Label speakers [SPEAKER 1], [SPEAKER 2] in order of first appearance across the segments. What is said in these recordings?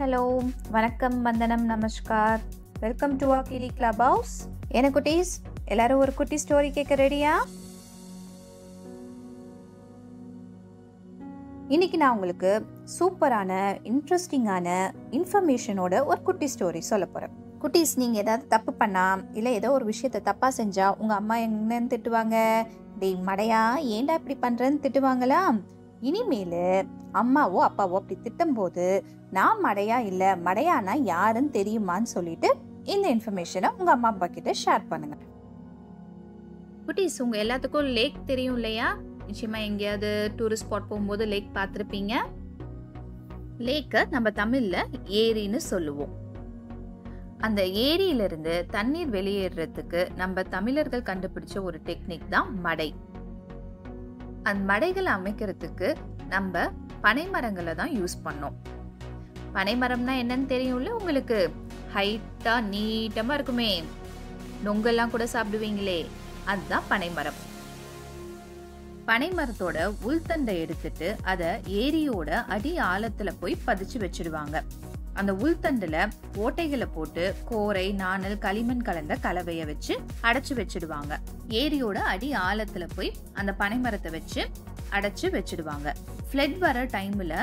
[SPEAKER 1] Hello வணக்கம் வந்தனம் நமஸ்கார். வெல்கம் டு ஆ கிளி கிளப் ஹவுஸ் என்ன குட்டீஸ்? எல்லாரும் ஒரு குட்டி ஸ்டோரி கேட்க ரெடியா இன்னைக்கு நான் உங்களுக்கு சூப்பரான இன்ட்ரெஸ்டிங்கான இன்ஃபர்மேஷனோட ஒரு குட்டி ஸ்டோரி சொல்ல போகிறேன் குட்டீஸ் நீங்கள் ஏதாவது தப்பு பண்ணா இல்லை ஏதோ ஒரு விஷயத்த தப்பாக செஞ்சால் உங்கள் அம்மா என்னன்னு திட்டுவாங்க? டேய் மடையா ஏன்டா இப்படி பண்ணுறேன்னு திட்டுவாங்களா? இனிமேல் அம்மாவோ அப்பாவோ அப்படி திட்டும்போது நான் மடையா இல்லை மடையானா யாருன்னு தெரியுமான்னு சொல்லிட்டு இந்த இன்ஃபர்மேஷனை உங்கள் அம்மா அப்பா கிட்ட ஷேர் பண்ணுங்க. குட்டீஸ் உங்கள் எல்லாத்துக்கும் லேக் தெரியும் இல்லையா? நிச்சயமாக எங்கேயாவது டூரிஸ்ட் ஸ்பாட் போகும்போது லேக் பார்த்துருப்பீங்க. லேக்கை நம்ம தமிழில் ஏரின்னு சொல்லுவோம். அந்த ஏரியிலிருந்து தண்ணீர் வெளியேறதுக்கு நம்ம தமிழர்கள் கண்டுபிடிச்ச ஒரு டெக்னிக் தான் மடை. அந்த மடைகளை அமைக்கிறதுக்கு நம்ம பனைமரங்களை தான் யூஸ் பண்ணோம். பனைமரம்னா என்னன்னு தெரியும்ல? உங்களுக்கு ஹைட்டாக நீட்டமாக இருக்குமே. நொங்கெல்லாம் கூட சாப்பிடுவீங்களே. அதுதான் பனைமரம். பனைமரத்தோட உள்தண்டை எடுத்துட்டு அதை ஏரியோட அடி ஆழத்துல போய் பதிச்சு வச்சிடுவாங்க அந்த உள்தண்டுல ஓட்டைகளை போட்டு கோரை நாணல் களிமண் கலந்த கலவைய வச்சு அடைச்சு வச்சிடுவாங்க. ஏரியோட அடி ஆழத்துல போய் அந்த பனைமரத்தை வச்சு அடைச்சு வச்சிடுவாங்க. ஃப்ளட் வர டைம்ல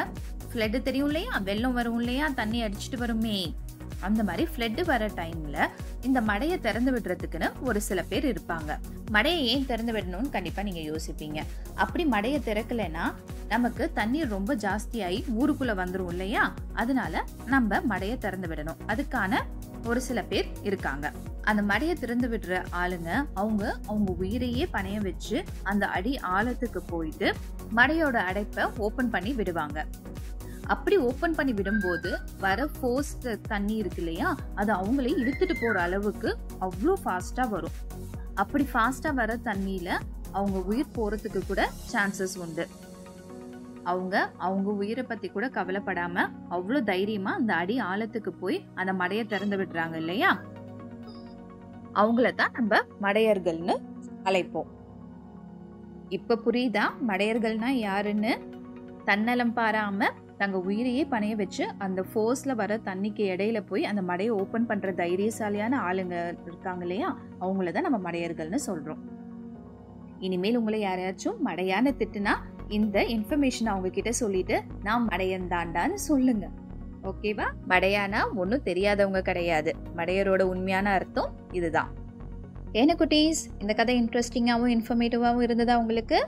[SPEAKER 1] ஃப்ளட் தெரியும் இல்லையா வெள்ளம் வரும் இல்லையா? தண்ணி அடிச்சுட்டு வருமே. அந்த மாதிரி ஃப்ளட்டு வர டைம்ல இந்த மடையை திறந்து விடுறதுக்குன்னு ஒரு சில பேர் இருப்பாங்க. மடையை ஏன் திறந்து விடணும்னு கண்டிப்பாக நீங்க யோசிப்பீங்க. அப்படி மடையை திறக்கலைன்னா நமக்கு தண்ணீர் ரொம்ப ஜாஸ்தியாகி ஊருக்குள்ளே வந்துடும் இல்லையா? அதனால நம்ம மடையை திறந்து விடணும். அதுக்கான ஒரு சில பேர் இருக்காங்க. அந்த மடையை திறந்து விடுற ஆளுங்க அவங்க அவங்க உயிரையே பணைய வச்சு அந்த அடி ஆழத்துக்கு போயிட்டு மடையோட அடைப்பை ஓப்பன் பண்ணி விடுவாங்க. அப்படி ஓப்பன் பண்ணி விடும்போது வர ஃபோர்ஸ் தண்ணி இருக்கு இல்லையா? அது அவங்களே இழுத்துட்டு போற அளவுக்கு அவ்வளோ ஃபாஸ்டா வரும். அப்படி ஃபாஸ்டா வர தண்ணியில அவங்க உயிர் போறதுக்கு கூட சான்சஸ் உண்டு. அவங்க அவங்க உயிரை பத்தி கூட கவலைப்படாம அவ்வளோ தைரியமா அந்த அடி ஆழத்துக்கு போய் அந்த மடையை திறந்து விடுறாங்க இல்லையா? அவங்கள தான் நம்ம மடையர்கள்னு அழைப்போம். இப்ப புரியுதா? மடையர்கள்னா யாருன்னு? தன்னலம் பாராம தங்க உயிரையே பணைய வச்சு அந்த ஃபோர்ஸில் வர தண்ணிக்கு இடையில போய் அந்த மடையை ஓப்பன் பண்ணுற தைரியசாலியான ஆளுங்க இருக்காங்க இல்லையா? அவங்கள தான் நம்ம மடையர்கள்னு சொல்கிறோம் இனிமேல் உங்களை யாரையாச்சும் மடையான திட்டுனா இந்த இன்ஃபர்மேஷன் அவங்க கிட்ட சொல்லிட்டு நான் மடையந்தாண்டான்னு சொல்லுங்க. ஓகேவா மடையானா ஒன்றும் தெரியாதவங்க கிடையாது. மடையரோட உண்மையான அர்த்தம் இதுதான். ஏன குட்டீஸ்? இந்த கதை இன்ட்ரெஸ்டிங்காகவும் இன்ஃபர்மேட்டிவாகவும் இருந்ததா உங்களுக்கு?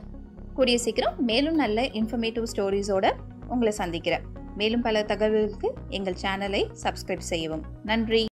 [SPEAKER 1] கூடிய சீக்கிரம் மேலும் நல்ல இன்ஃபர்மேட்டிவ் ஸ்டோரிஸோட உங்களை சந்திக்கிறேன். மேலும் பல தகவல்களுக்கு எங்கள் சேனலை சப்ஸ்கிரைப் செய்யவும். நன்றி.